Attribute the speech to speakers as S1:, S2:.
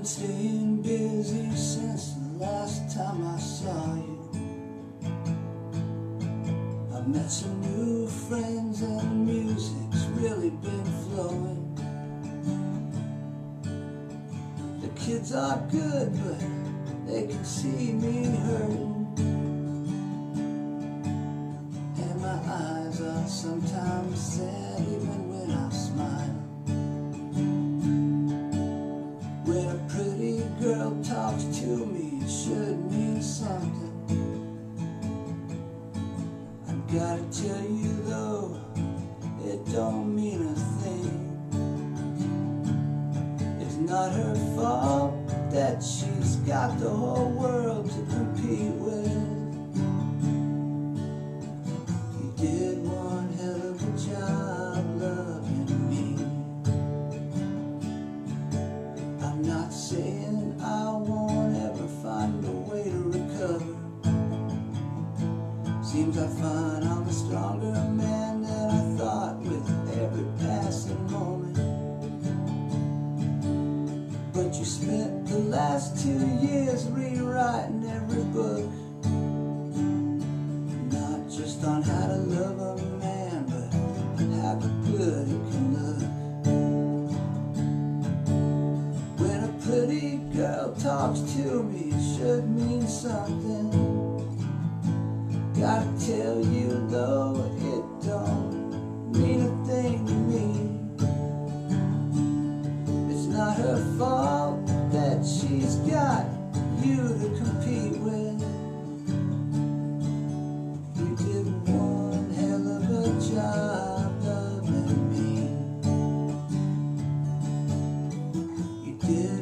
S1: been staying busy since the last time I saw you. I've met some new friends and the music's really been flowing. The kids are good, but they can see me hurting. And my eyes are sometimes sad even when I smile. Gotta tell you though, it don't mean a thing. It's not her fault that she's got the whole world to compete with. I find I'm a stronger man than I thought with every passing moment. But you spent the last two years rewriting every book. Not just on how to love a man, but how good it can look. When a pretty girl talks to me, it should mean something. Gotta tell you though, it don't mean a thing to me. It's not her fault that she's got you to compete with. You did one hell of a job loving me. You did.